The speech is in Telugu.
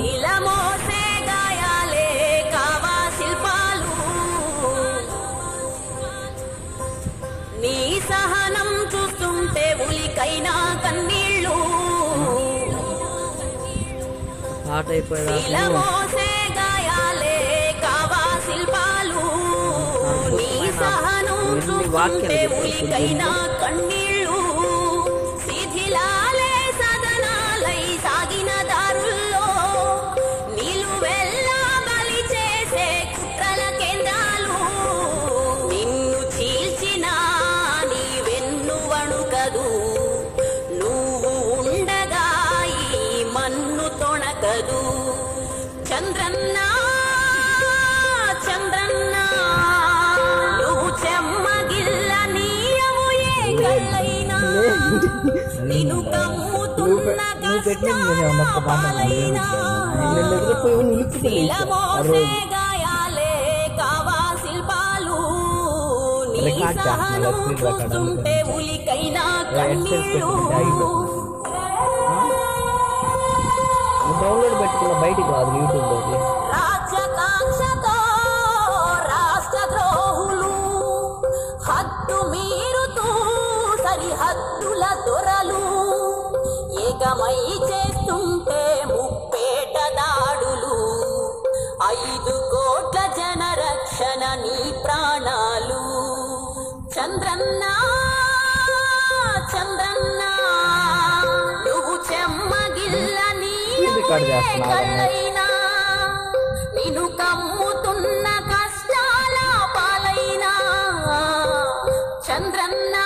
శిలమోసే గాయాలే కావా శిల్పాలు. నీ సహనం చూస్తుంటే ఉలికైనా కన్నీళ్ళు. పాట అయిపోయేదాకా శిలమోసే గాయాలే కావా శిల్పాలు. నీ సహనం చూస్తుంటే ఉలికైనా వణుకదు నువ్వు ఉండగా ఈ మన్ను తొణకదు చంద్రన్న చంద్రన్న నువ్వు చెమ్మగిల్ల నీయము ఏ కళ్ళైనా నిన్ను కమ్ముతున్న కష్టాలైనా నేను రికార్డ్ చేస్తున్నా, రికార్డ్ డౌన్లోడ్ పెట్టుకున్న బయటికి రాదు యూట్యూబ్లోకి మీరుతూ సరిహద్దుల దొరలు ఏకమై చేస్తుంటే ముప్పేట దాడులు ఐదు కోట్ల జన రక్షణ నీ ప్రాణాలు రికార్డ్ చేస్తున్నాను కమ్ముతున్న కష్టాల పాలైనా చంద్రన్న